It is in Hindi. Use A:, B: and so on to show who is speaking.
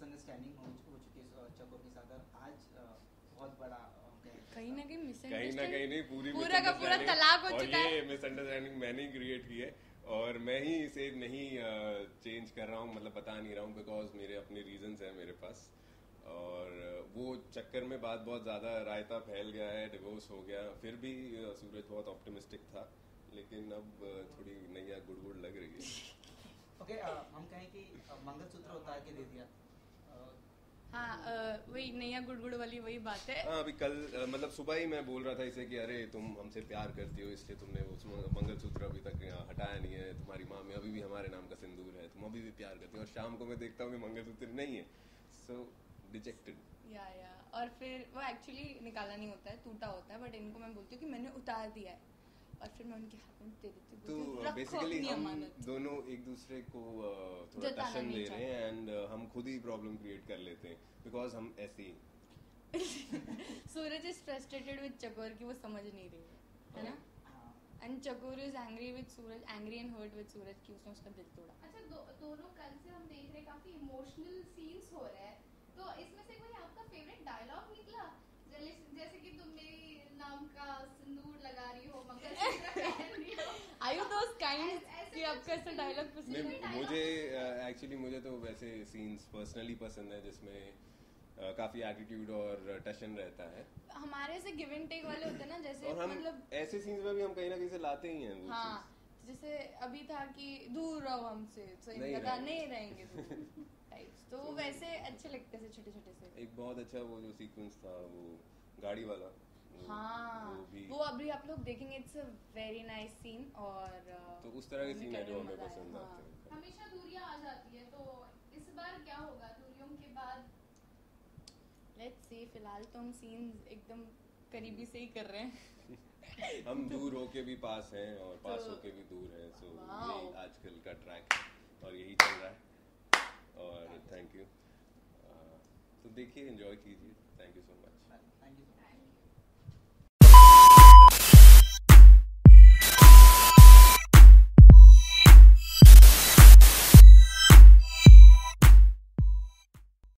A: मिसअंडरस्टैंडिंग हो, हो चुकी है चकोर के साथ और आज बहुत बड़ा कहीं
B: ना कहीं
C: कहीं ना कहीं नहीं पूरी
B: पूरा का पूरा तलाक हो चुका
C: ये
B: है
C: मिसअंडरस्टैंडिंग मैंने ही क्रिएट की है और मैं ही इसे नहीं चेंज कर रहा हूँ मतलब बता नहीं रहा हूँ बिकॉज़ मेरे अपने रीजंस हैं मेरे पास। और वो चक्कर में बात बहुत ज़्यादा रायता फैल गया है डिवोर्स हो गया फिर भी सूरज बहुत ऑप्टिमिस्टिक था लेकिन अब थोड़ी नैया गुड़ गुड़ लग रही है।
A: ओके uh, हम कहें कि मंगलसूत्र उतार के दे दिया।
B: वही नैया गुड़गुड़ वाली वही बात है।
C: हाँ अभी कल मतलब सुबह ही मैं बोल रहा था इसे कि अरे तुम हमसे प्यार करती हो इसलिए तुमने वो मंगलसूत्र अभी तक यहाँ हटाया नहीं है तुम्हारी माँ में अभी भी हमारे नाम का सिंदूर है तुम अभी भी प्यार करती हो। और शाम को मैं देखता हूँ कि मंगलसूत्र नहीं है। सो डिजेक्टेड
B: या या। और फिर वो एक्चुअली निकाला नहीं होता है टूटा होता है बट इनको मैं बोलती हूँ कि मैंने उतार दिया है। और फिर मैं उनके हाथ में दे देती हूँ।
C: तो बेसिकली हम दोनों एक दूसरे को थोड़ा
B: जताना
C: टशन दे रहे हैं एंड हम खुद ही प्रॉब्लम क्रिएट कर लेते हैं बिकॉज़ हम ऐसे ही।
B: Suraj is frustrated with Chakor की वो समझ नहीं रही है है ना? And Chakor is angry with Suraj angry and hurt with Suraj की उसने उसका दिल तोड़ा।
D: अच्छा दो, दोनों कल से हम देख रहे हैं काफ़ी इमोशनल सीन्स हो रहे हैं। तो इसमें से कोई आपका फेवरेट डायलॉग निकला जैसे जैसे कि तुम मेरी नाम का सिंदूर लगा रही हो मंगलसूत्र पहन रही हो
B: आर
D: ऐसे
B: कि आपका ऐसा डायलॉग पसंद है
C: मुझे एक्चुअली मुझे तो वैसे सीन्स पर्सनली पसंद है जिसमें अ, काफ़ी एटीट्यूड और टशन रहता है।
B: हमारे से गिव एंड टेक वाले होते हैं ना जैसे
C: और हम
B: मतलब
C: ऐसे सीन्स में भी हम कहीं ना कहीं से लाते ही हैं वो
B: हाँ
C: चीज़।
B: जैसे अभी था कि दूर रहो हमसे तो
C: नहीं रहेंगे।
B: नहीं रहेंगे तो वो वैसे अच्छे लगते थे छोटे छोटे से।
C: एक बहुत अच्छा वो जो सीक्वेंस था वो गाड़ी वाला।
B: हाँ।
C: वो
B: अभी आप लोग देखेंगे it's a very nice scene और uh,
C: तो उस तरह के सीन है जो हमें पसंद
B: हाँ।
C: आते हैं।
D: हमेशा दूरियाँ आ जाती है तो इस बार क्या होगा? दूरियों के बाद
B: लेट्स सी फ़िलहाल तो हम सीन्स एकदम करीबी से ही कर रहे हैं।
C: हम दूर होके भी पास हैं और पास
B: तो-
C: होके भी दूर हैं सो। यही आजकल का ट्रैक है और यही चल रहा है। और थैंक यू तो देखिए एंजॉय कीजिए। Thank you so much
A: thank you so much